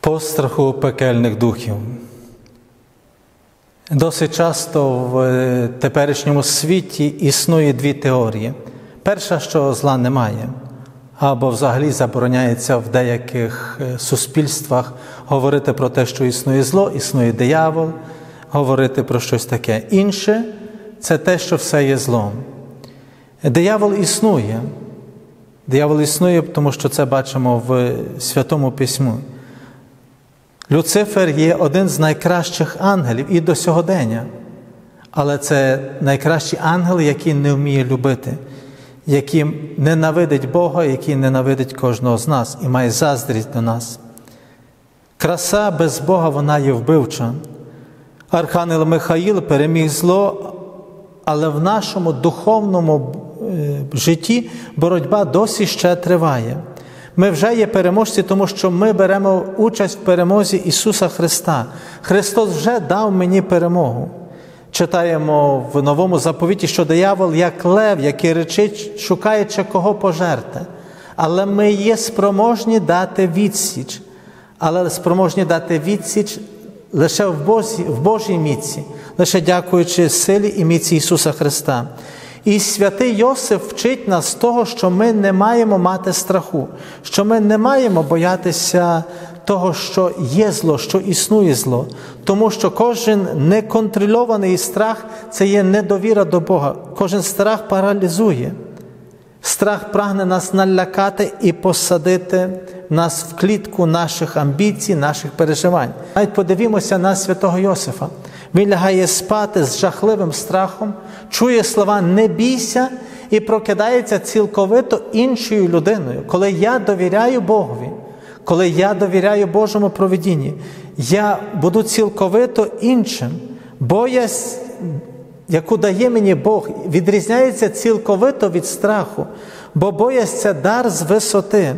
Постраху пекельних духів. Досить часто в е, теперішньому світі існує дві теорії. Перша, що зла немає, або взагалі забороняється в деяких е, суспільствах говорити про те, що існує зло, існує диявол, говорити про щось таке. Інше це те, що все є злом. Диявол існує. Диявол існує, тому що це бачимо в Святому Письму. Люцифер є один з найкращих ангелів і до сьогодення. Але це найкращий ангел, який не вміє любити, який ненавидить Бога, який ненавидить кожного з нас і має заздрість до нас. Краса без Бога вона є вбивча. Архангел Михаїл переміг зло, але в нашому духовному е, житті боротьба досі ще триває. Ми вже є переможці, тому що ми беремо участь в перемозі Ісуса Христа. Христос вже дав мені перемогу. Читаємо в новому заповіті, що диявол, як лев, який речить, шукаючи кого пожерти. Але ми є спроможні дати відсіч, але спроможні дати відсіч лише в Божій, в Божій міці, лише дякуючи силі і міці Ісуса Христа. І святий Йосиф вчить нас того, що ми не маємо мати страху, що ми не маємо боятися того, що є зло, що існує зло, тому що кожен неконтрольований страх це є недовіра до Бога. Кожен страх паралізує. Страх прагне нас налякати і посадити нас в клітку наших амбіцій, наших переживань. Навіть подивімося на святого Йосифа. Він лягає спати з жахливим страхом, чує слова не бійся і прокидається цілковито іншою людиною. Коли я довіряю Богові, коли я довіряю Божому проведінні, я буду цілковито іншим. Боязнь, яку дає мені Бог, відрізняється цілковито від страху, бо боязнь – це дар з висоти.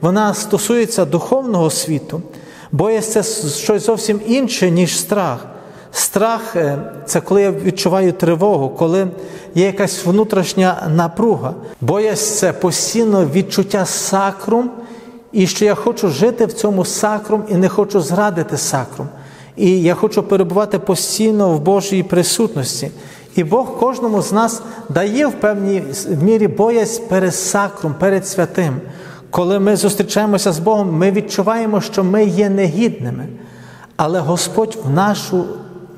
Вона стосується духовного світу. Боязнь – це щось зовсім інше, ніж страх. Страх е, це коли я відчуваю тривогу, коли є якась внутрішня напруга. Боязнь – це постійно відчуття сакрум, і що я хочу жити в цьому сакрум і не хочу зрадити сакрум. І я хочу перебувати постійно в Божій присутності. І Бог кожному з нас дає в певній мірі боязнь перед сакром, перед святим. Коли ми зустрічаємося з Богом, ми відчуваємо, що ми є негідними. Але Господь в нашу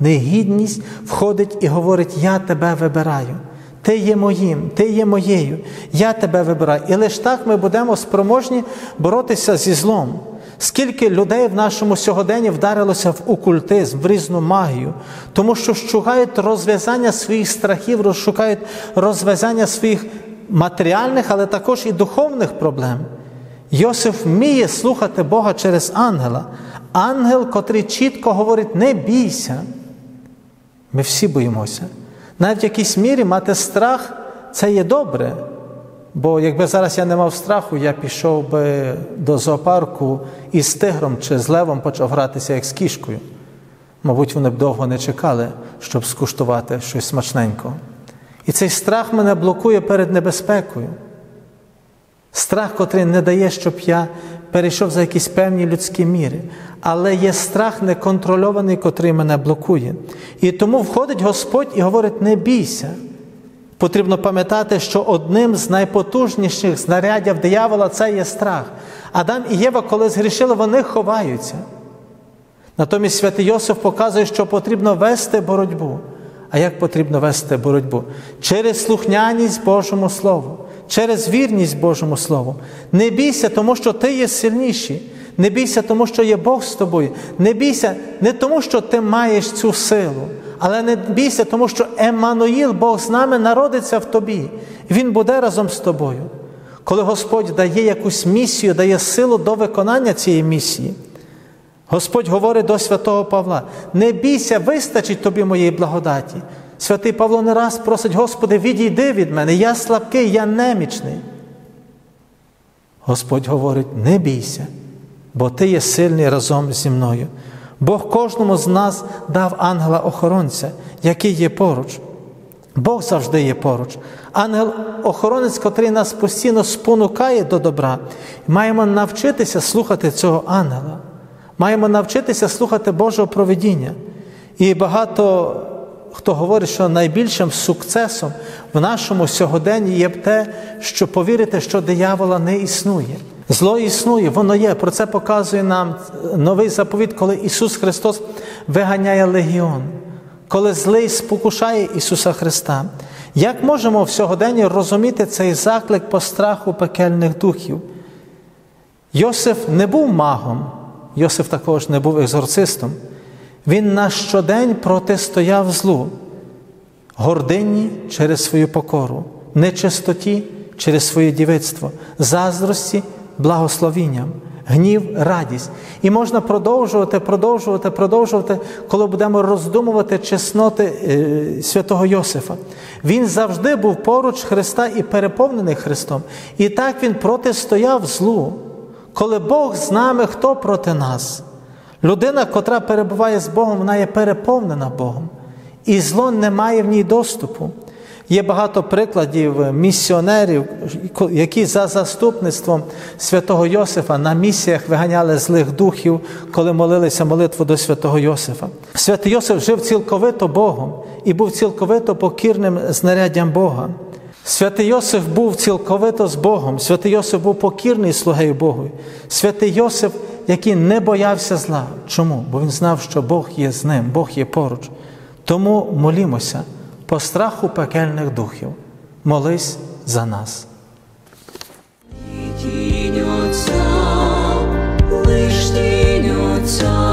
негідність входить і говорить: Я тебе вибираю. Ти є моїм, ти є моєю, я тебе вибираю. І лише так ми будемо спроможні боротися зі злом. Скільки людей в нашому сьогоденні вдарилося в окультизм, в різну магію, тому що шукають розв'язання своїх страхів, шукають розв'язання своїх матеріальних, але також і духовних проблем. Йосиф вміє слухати Бога через ангела. Ангел, котрий чітко говорить: не бійся. Ми всі боїмося. Навіть в якійсь мірі мати страх це є добре. Бо якби зараз я не мав страху, я пішов би до зоопарку із тигром чи з левом почав гратися як з кішкою. Мабуть, вони б довго не чекали, щоб скуштувати щось смачненького. І цей страх мене блокує перед небезпекою. Страх, котрий не дає, щоб я перейшов за якісь певні людські міри. Але є страх неконтрольований, котрий мене блокує. І тому входить Господь і говорить: не бійся. Потрібно пам'ятати, що одним з найпотужніших знарядів диявола це є страх. Адам і Єва, коли згрішили, вони ховаються. Натомість святий Йосиф показує, що потрібно вести боротьбу. А як потрібно вести боротьбу? Через слухняність Божому Слову, через вірність Божому Слову. Не бійся, тому що ти є сильніший. Не бійся, тому що є Бог з тобою. Не бійся не тому, що ти маєш цю силу, але не бійся, тому що Еммануїл, Бог з нами, народиться в тобі. Він буде разом з тобою. Коли Господь дає якусь місію, дає силу до виконання цієї місії, Господь говорить до святого Павла: не бійся, вистачить тобі моєї благодаті. Святий Павло не раз просить, Господи, відійди від мене, я слабкий, я немічний. Господь говорить: не бійся, бо ти є сильний разом зі мною. Бог кожному з нас дав ангела-охоронця, який є поруч. Бог завжди є поруч. Ангел-охоронець, котрий нас постійно спонукає до добра, маємо навчитися слухати цього ангела. Маємо навчитися слухати Божого проведіння. І багато хто говорить, що найбільшим сукцесом в нашому сьогоденні є те, що повірити, що диявола не існує. Зло існує, воно є. Про це показує нам новий заповіт, коли Ісус Христос виганяє легіон, коли злий спокушає Ісуса Христа. Як можемо в сьогоденні розуміти цей заклик по страху пекельних духів? Йосиф не був магом, Йосиф також не був екзорцистом. Він на щодень протистояв злу, гордині через свою покору, нечистоті через своє дівицтво, заздрості благословінням, гнів, радість. І можна продовжувати, продовжувати, продовжувати, коли будемо роздумувати чесноти е, святого Йосифа. Він завжди був поруч Христа і переповнений Христом. І так він протистояв злу. Коли Бог з нами, хто проти нас? Людина, котра перебуває з Богом, вона є переповнена Богом. І зло не має в ній доступу. Є багато прикладів місіонерів, які за заступництвом святого Йосифа на місіях виганяли злих духів, коли молилися молитву до святого Йосифа. Святий Йосиф жив цілковито Богом і був цілковито покірним знаряддям Бога. Святий Йосиф був цілковито з Богом, святий Йосиф був покірний слугею Богу. Святий Йосиф, який не боявся зла. Чому? Бо він знав, що Бог є з ним, Бог є поруч. Тому молімося по страху пекельних духів. Молись за нас. Тінь Отця, лиш тінь Отця.